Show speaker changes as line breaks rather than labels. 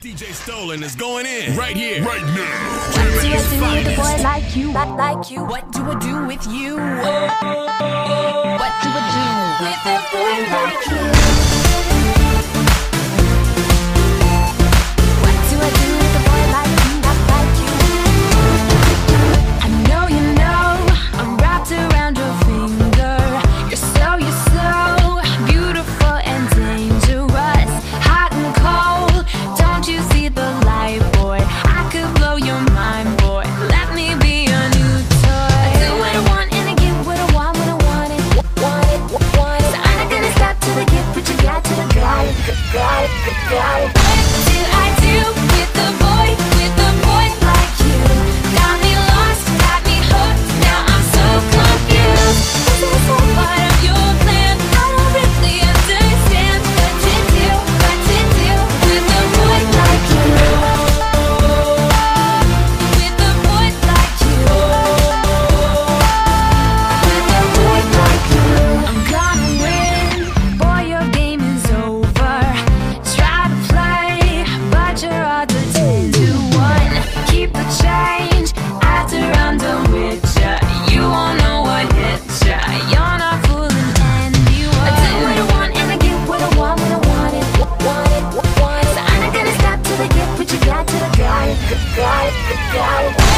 DJ Stolen is going in right here, right now.
What do I do with a boy like you? Like, like you? What do I do with you? What do I do with a boy like you? Musical. Go, go, go, go.